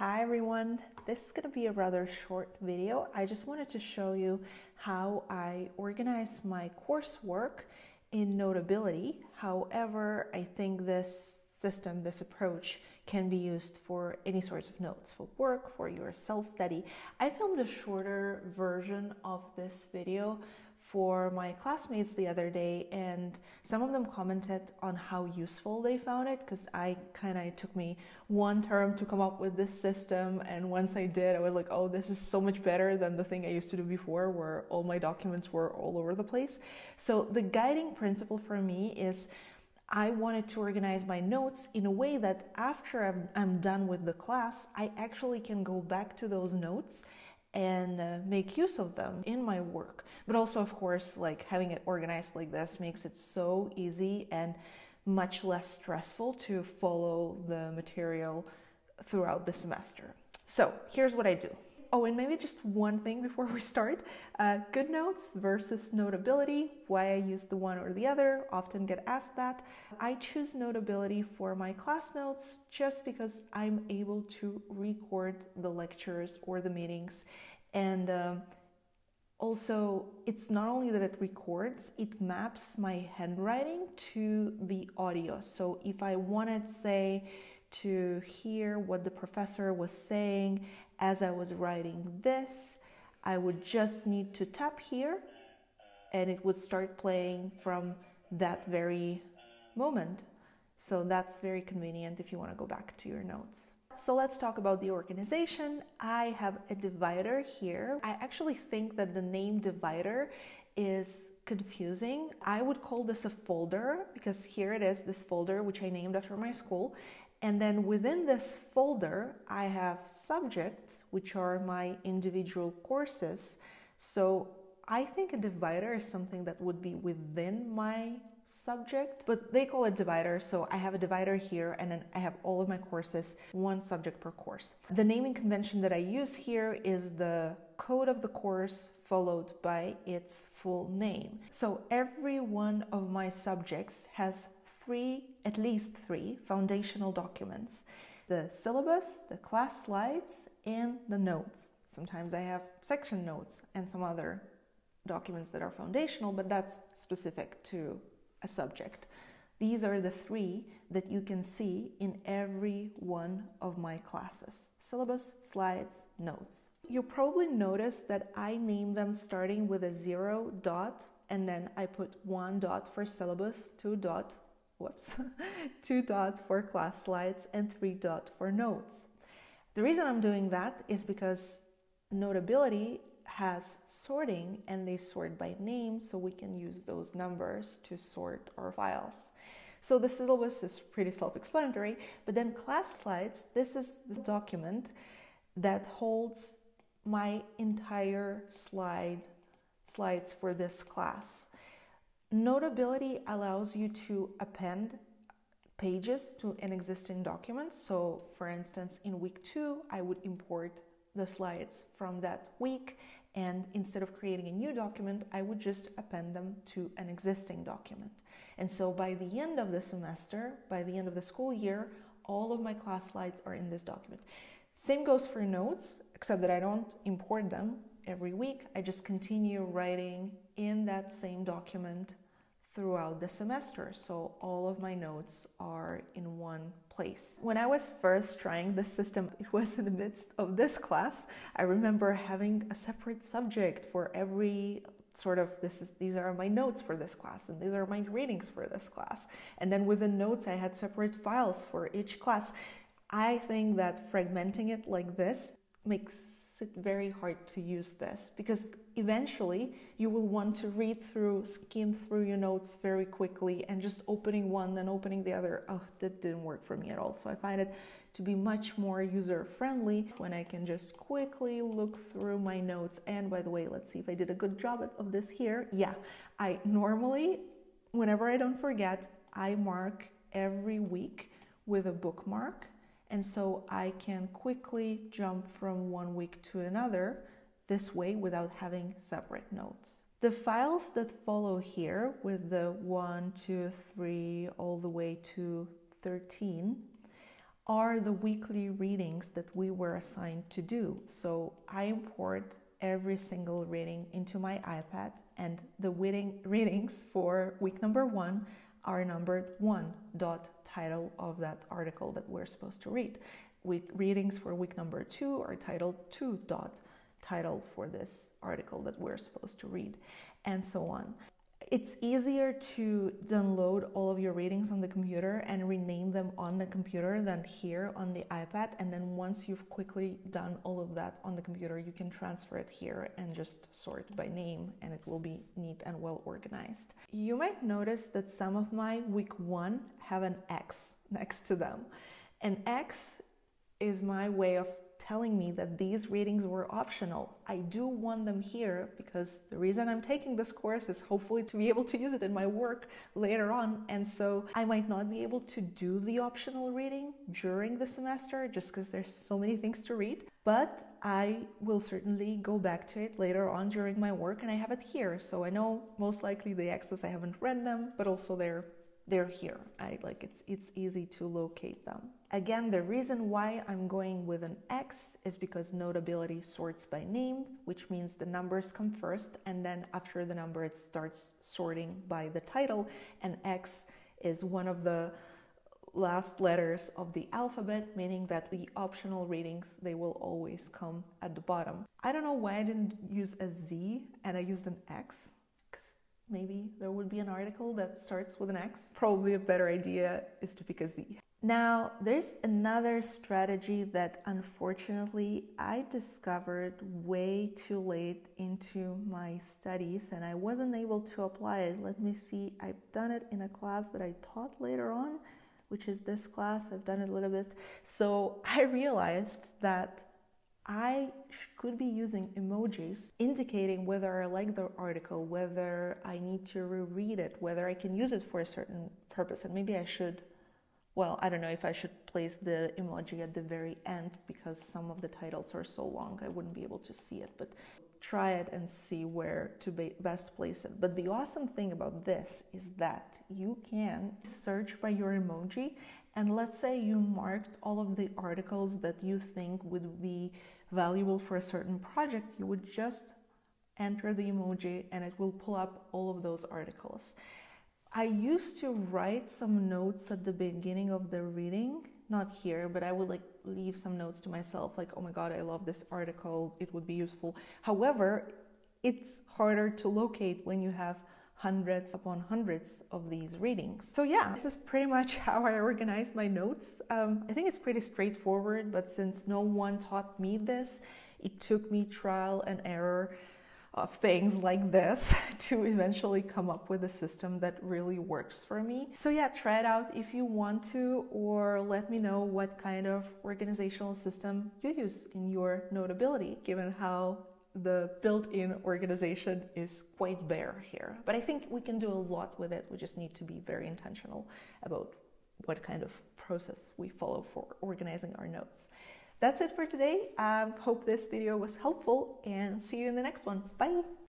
Hi everyone, this is going to be a rather short video. I just wanted to show you how I organize my coursework in Notability. However, I think this system, this approach can be used for any sorts of notes, for work, for your self-study. I filmed a shorter version of this video for my classmates the other day and some of them commented on how useful they found it because I kind of took me one term to come up with this system and once I did I was like oh this is so much better than the thing I used to do before where all my documents were all over the place. So the guiding principle for me is I wanted to organize my notes in a way that after I'm, I'm done with the class I actually can go back to those notes and uh, make use of them in my work. But also, of course, like having it organized like this makes it so easy and much less stressful to follow the material throughout the semester. So here's what I do. Oh, and maybe just one thing before we start. Uh, GoodNotes versus Notability, why I use the one or the other, often get asked that. I choose Notability for my class notes just because I'm able to record the lectures or the meetings. And um, also, it's not only that it records, it maps my handwriting to the audio. So if I wanted, say, to hear what the professor was saying as I was writing this, I would just need to tap here and it would start playing from that very moment. So that's very convenient if you want to go back to your notes. So let's talk about the organization. I have a divider here. I actually think that the name divider is confusing. I would call this a folder because here it is, this folder, which I named after my school. And then within this folder, I have subjects, which are my individual courses. So I think a divider is something that would be within my subject, but they call it divider. So I have a divider here and then I have all of my courses, one subject per course. The naming convention that I use here is the code of the course followed by its full name. So every one of my subjects has three, at least three, foundational documents the syllabus, the class slides, and the notes. Sometimes I have section notes and some other documents that are foundational, but that's specific to a subject. These are the three that you can see in every one of my classes syllabus, slides, notes. You'll probably notice that I name them starting with a zero dot and then I put one dot for syllabus, two dot whoops, two dot for class slides and three dot for notes. The reason I'm doing that is because Notability has sorting and they sort by name so we can use those numbers to sort our files. So the syllabus is pretty self-explanatory, but then class slides, this is the document that holds my entire slide slides for this class. Notability allows you to append pages to an existing document. So, for instance, in week two, I would import the slides from that week, and instead of creating a new document, I would just append them to an existing document. And so, by the end of the semester, by the end of the school year, all of my class slides are in this document. Same goes for notes, except that I don't import them every week. I just continue writing in that same document throughout the semester. So all of my notes are in one place. When I was first trying this system, it was in the midst of this class. I remember having a separate subject for every sort of this is these are my notes for this class and these are my readings for this class. And then within notes I had separate files for each class. I think that fragmenting it like this makes it very hard to use this because eventually you will want to read through, skim through your notes very quickly and just opening one and opening the other. Oh, that didn't work for me at all. So I find it to be much more user friendly when I can just quickly look through my notes. And by the way, let's see if I did a good job of this here. Yeah, I normally, whenever I don't forget, I mark every week with a bookmark and so I can quickly jump from one week to another this way without having separate notes. The files that follow here with the 1, 2, 3, all the way to 13, are the weekly readings that we were assigned to do. So I import every single reading into my iPad, and the reading, readings for week number one are numbered one dot title of that article that we're supposed to read. Week readings for week number two are titled two dot title for this article that we're supposed to read, and so on. It's easier to download all of your readings on the computer and rename them on the computer than here on the iPad. And then once you've quickly done all of that on the computer, you can transfer it here and just sort by name and it will be neat and well organized. You might notice that some of my week one have an X next to them. An X is my way of telling me that these readings were optional. I do want them here because the reason I'm taking this course is hopefully to be able to use it in my work later on. And so I might not be able to do the optional reading during the semester just because there's so many things to read. But I will certainly go back to it later on during my work and I have it here. So I know most likely the X's I haven't read them, but also they're they're here. I like it's it's easy to locate them. Again, the reason why I'm going with an X is because Notability sorts by name, which means the numbers come first, and then after the number, it starts sorting by the title. And X is one of the last letters of the alphabet, meaning that the optional readings, they will always come at the bottom. I don't know why I didn't use a Z and I used an X maybe there would be an article that starts with an X. Probably a better idea is to pick a Z. Now, there's another strategy that unfortunately I discovered way too late into my studies and I wasn't able to apply it. Let me see, I've done it in a class that I taught later on, which is this class. I've done it a little bit. So I realized that I could be using emojis indicating whether I like the article, whether I need to reread it, whether I can use it for a certain purpose, and maybe I should well, I don't know if I should place the emoji at the very end because some of the titles are so long I wouldn't be able to see it, but try it and see where to best place it. But the awesome thing about this is that you can search by your emoji and let's say you marked all of the articles that you think would be valuable for a certain project, you would just enter the emoji and it will pull up all of those articles. I used to write some notes at the beginning of the reading, not here, but I would like leave some notes to myself, like, oh my god, I love this article, it would be useful. However, it's harder to locate when you have hundreds upon hundreds of these readings. So, yeah, this is pretty much how I organize my notes. Um, I think it's pretty straightforward, but since no one taught me this, it took me trial and error of things like this to eventually come up with a system that really works for me. So yeah, try it out if you want to or let me know what kind of organizational system you use in your Notability given how the built-in organization is quite bare here. But I think we can do a lot with it. We just need to be very intentional about what kind of process we follow for organizing our notes. That's it for today. I um, hope this video was helpful and see you in the next one. Bye!